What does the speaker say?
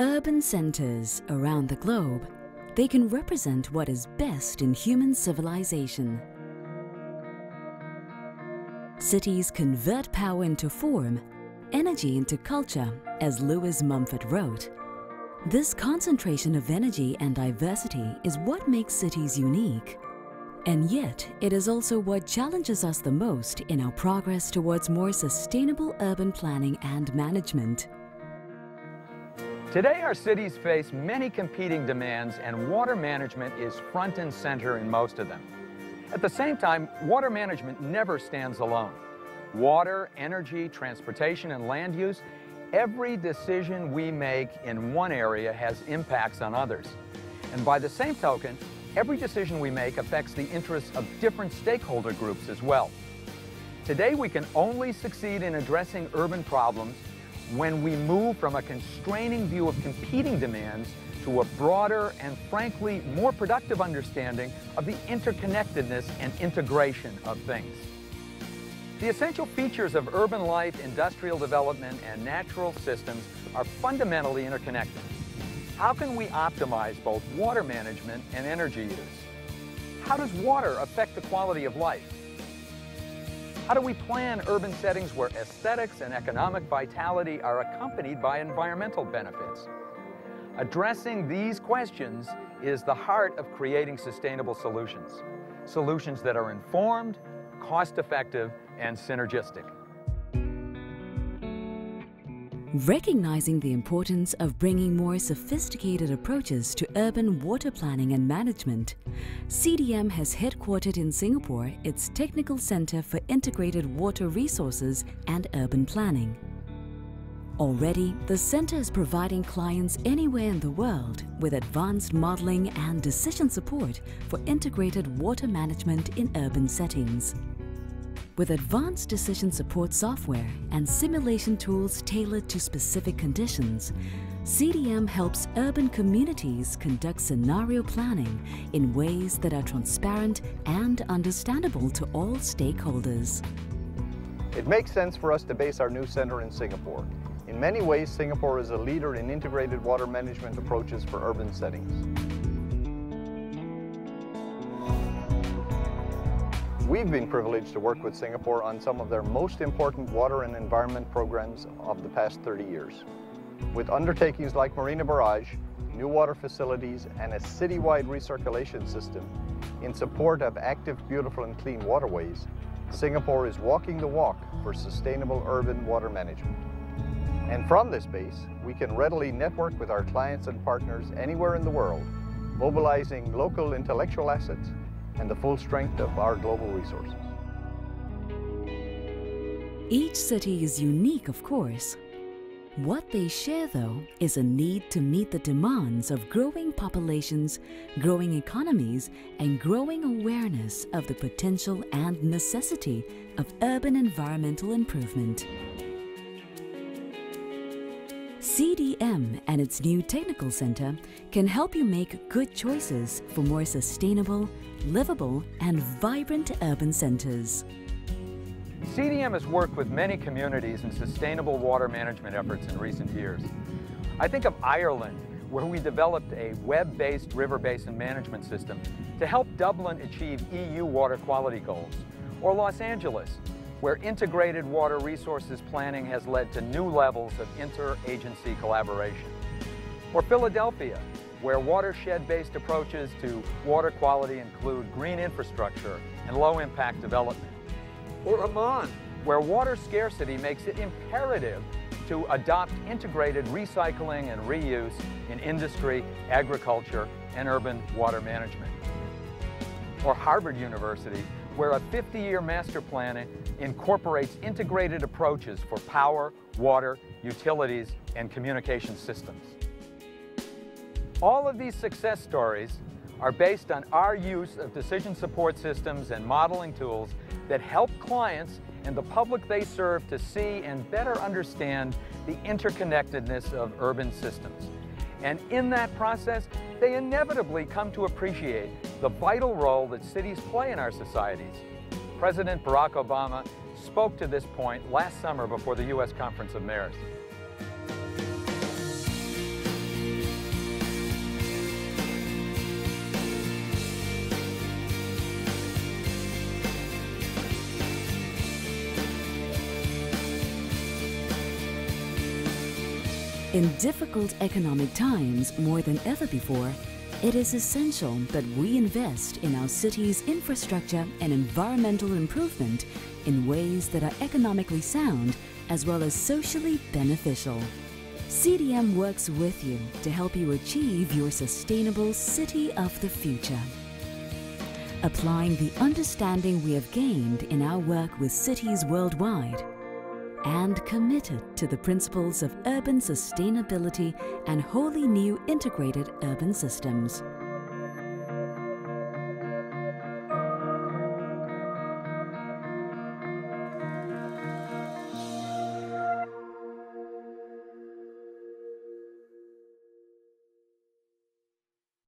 Urban centers around the globe, they can represent what is best in human civilization. Cities convert power into form, energy into culture, as Lewis Mumford wrote. This concentration of energy and diversity is what makes cities unique. And yet, it is also what challenges us the most in our progress towards more sustainable urban planning and management. Today, our cities face many competing demands, and water management is front and center in most of them. At the same time, water management never stands alone. Water, energy, transportation, and land use, every decision we make in one area has impacts on others. And by the same token, every decision we make affects the interests of different stakeholder groups as well. Today, we can only succeed in addressing urban problems when we move from a constraining view of competing demands to a broader and frankly more productive understanding of the interconnectedness and integration of things. The essential features of urban life, industrial development, and natural systems are fundamentally interconnected. How can we optimize both water management and energy use? How does water affect the quality of life? How do we plan urban settings where aesthetics and economic vitality are accompanied by environmental benefits? Addressing these questions is the heart of creating sustainable solutions. Solutions that are informed, cost-effective, and synergistic. Recognizing the importance of bringing more sophisticated approaches to urban water planning and management, CDM has headquartered in Singapore its Technical Center for Integrated Water Resources and Urban Planning. Already, the center is providing clients anywhere in the world with advanced modeling and decision support for integrated water management in urban settings. With advanced decision support software and simulation tools tailored to specific conditions, CDM helps urban communities conduct scenario planning in ways that are transparent and understandable to all stakeholders. It makes sense for us to base our new center in Singapore. In many ways, Singapore is a leader in integrated water management approaches for urban settings. We've been privileged to work with Singapore on some of their most important water and environment programs of the past 30 years. With undertakings like Marina Barrage, NEWater facilities, and a citywide recirculation system in support of active, beautiful, and clean waterways, Singapore is walking the walk for sustainable urban water management. And from this base, we can readily network with our clients and partners anywhere in the world, mobilizing local intellectual assets and the full strength of our global resources. Each city is unique, of course. What they share, though, is a need to meet the demands of growing populations, growing economies, and growing awareness of the potential and necessity of urban environmental improvement. CDM and its new technical center can help you make good choices for more sustainable, livable, and vibrant urban centers. CDM has worked with many communities in sustainable water management efforts in recent years. I think of Ireland, where we developed a web-based river basin management system to help Dublin achieve EU water quality goals, or Los Angeles, where integrated water resources planning has led to new levels of interagency collaboration. Or Philadelphia, where watershed-based approaches to water quality include green infrastructure and low-impact development. Or Amman, where water scarcity makes it imperative to adopt integrated recycling and reuse in industry, agriculture, and urban water management. Or Harvard University, where a 50-year master plan incorporates integrated approaches for power, water, utilities, and communication systems. All of these success stories are based on our use of decision support systems and modeling tools that help clients and the public they serve to see and better understand the interconnectedness of urban systems. And in that process, they inevitably come to appreciate the vital role that cities play in our societies. President Barack Obama spoke to this point last summer before the U.S. Conference of Mayors. In difficult economic times, more than ever before, it is essential that we invest in our city's infrastructure and environmental improvement in ways that are economically sound as well as socially beneficial. CDM works with you to help you achieve your sustainable city of the future. Applying the understanding we have gained in our work with cities worldwide and committed to the principles of urban sustainability and wholly new integrated urban systems.